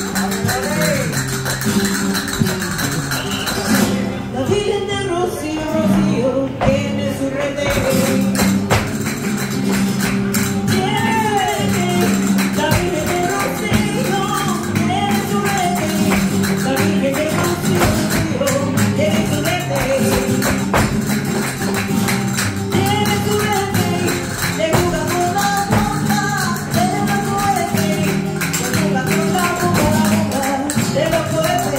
Hey! Gracias.